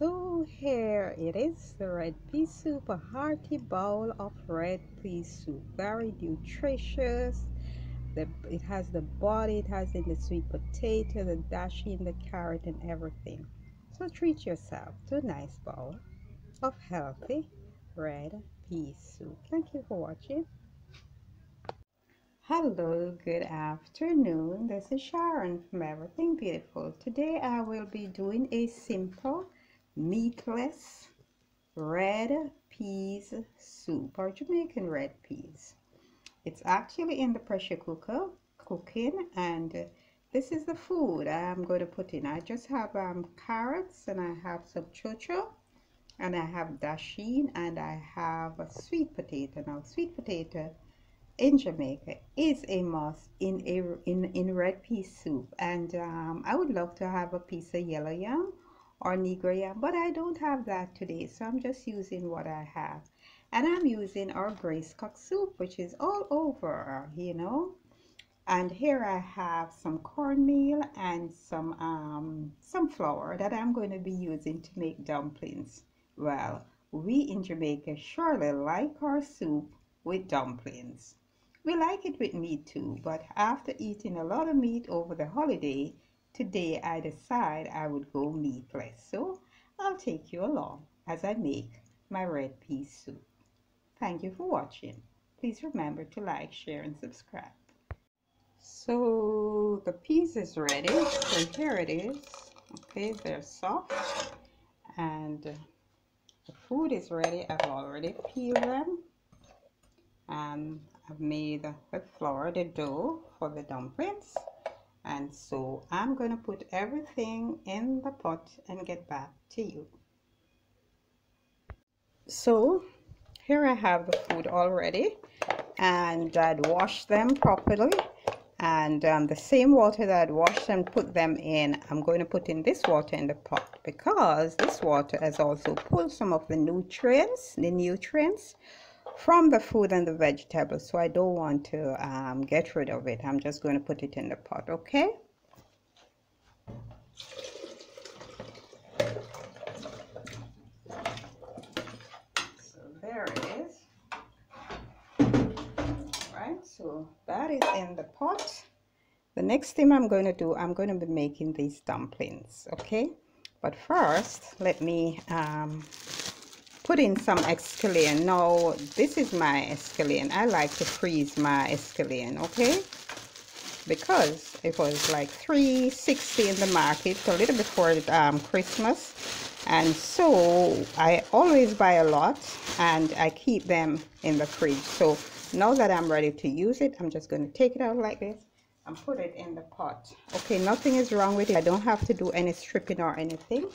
So here it is, the red pea soup, a hearty bowl of red pea soup. Very nutritious. The, it has the body, it has in the sweet potato, the dasheen and the carrot and everything. So treat yourself to a nice bowl of healthy red pea soup. Thank you for watching. Hello, good afternoon. This is Sharon from Everything Beautiful. Today I will be doing a simple meatless red peas soup or Jamaican red peas. It's actually in the pressure cooker cooking and this is the food I'm going to put in. I just have um, carrots and I have some chocho and I have dasheen and I have a sweet potato. Now sweet potato in Jamaica is a must in a in, in red pea soup and um, I would love to have a piece of yellow yam or negro yam but I don't have that today so I'm just using what I have. And I'm using our Grace Cock soup which is all over you know. And here I have some cornmeal and some um, some flour that I'm going to be using to make dumplings. Well we in Jamaica surely like our soup with dumplings. We like it with meat too but after eating a lot of meat over the holiday Today I decide I would go meatless, so I'll take you along as I make my red pea soup. Thank you for watching. Please remember to like, share, and subscribe. So the peas is ready. So here it is. Okay, they're soft. And the food is ready. I've already peeled them. And I've made the flour, the dough for the dumplings and so I'm going to put everything in the pot and get back to you. So here I have the food already and I'd washed them properly. And um, the same water that I'd washed and put them in I'm going to put in this water in the pot because this water has also pulled some of the nutrients the nutrients from the food and the vegetables so I don't want to um, get rid of it. I'm just going to put it in the pot okay? So there it is. Right so that is in the pot. The next thing I'm going to do I'm going to be making these dumplings okay? But first let me um, put in some escallion now this is my escallion i like to freeze my escallion okay? Because it was like 360 in the market a little before um, christmas. And so i always buy a lot and i keep them in the fridge. So now that i'm ready to use it i'm just going to take it out like this and put it in the pot. Okay nothing is wrong with it. I don't have to do any stripping or anything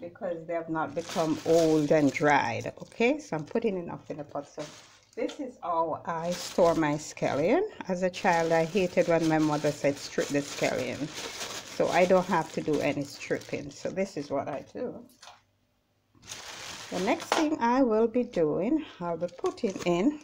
because they have not become old and dried okay? So i'm putting enough in the pot. So this is how i store my scallion. As a child i hated when my mother said strip the scallion. So i don't have to do any stripping. So this is what i do. The next thing i will be doing i'll be putting in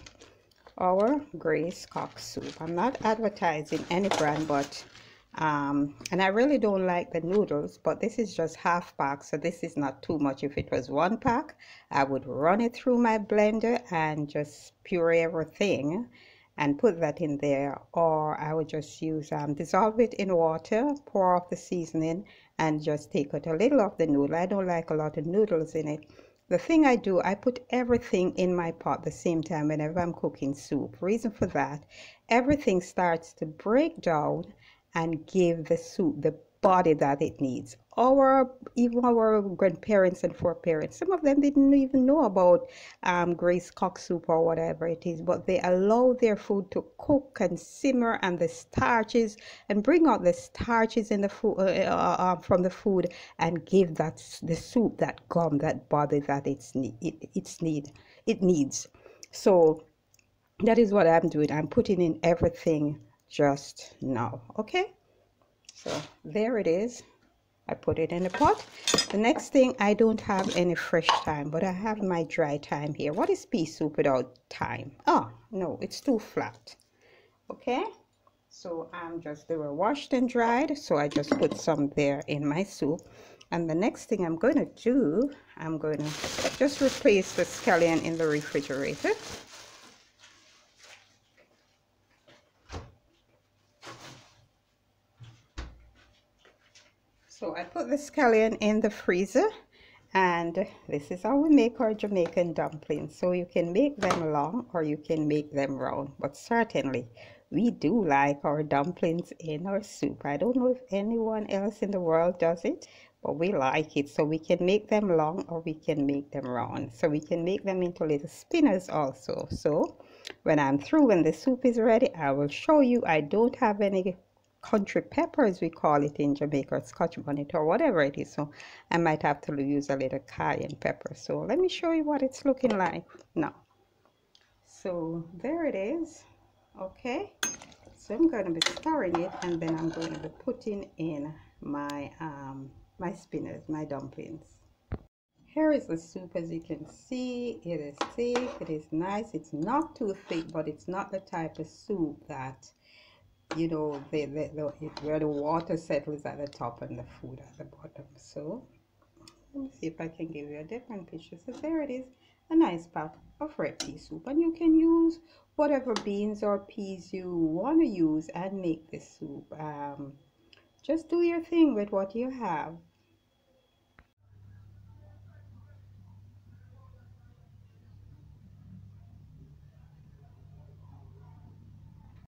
our grace cock soup. I'm not advertising any brand but um, and I really don't like the noodles but this is just half pack so this is not too much. If it was one pack I would run it through my blender and just puree everything and put that in there. Or I would just use um, dissolve it in water pour off the seasoning and just take out a little of the noodle. I don't like a lot of noodles in it. The thing I do, I put everything in my pot the same time whenever I'm cooking soup. Reason for that, everything starts to break down and give the soup the body that it needs. Our even our grandparents and foreparents, some of them didn't even know about um, Grace Cock soup or whatever it is, but they allow their food to cook and simmer and the starches and bring out the starches in the food uh, uh, uh, from the food and give that the soup that gum, that body that it's need, it, it's need it needs. So that is what I'm doing. I'm putting in everything just now okay? So there it is. I put it in the pot. The next thing I don't have any fresh thyme but I have my dry thyme here. What is pea soup without thyme? Oh no it's too flat okay? So I'm just they were washed and dried so I just put some there in my soup. And the next thing I'm going to do I'm going to just replace the scallion in the refrigerator so I put the scallion in the freezer and this is how we make our Jamaican dumplings. So you can make them long or you can make them round but certainly we do like our dumplings in our soup. I don't know if anyone else in the world does it but we like it. So we can make them long or we can make them round. So we can make them into little spinners also. So when I'm through when the soup is ready I will show you. I don't have any country pepper as we call it in Jamaica or scotch bonnet or whatever it is. So I might have to use a little cayenne pepper. So let me show you what it's looking like now. So there it is. Okay. So I'm going to be stirring it and then I'm going to be putting in my um, my spinners my dumplings. Here is the soup as you can see. It is thick it is nice. It's not too thick but it's not the type of soup that you know the, the, the it, where the water settles at the top and the food at the bottom. So let me see if I can give you a different picture. So there it is a nice pot of red pea soup. And you can use whatever beans or peas you want to use and make this soup. Um, just do your thing with what you have